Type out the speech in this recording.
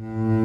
Mm-hmm.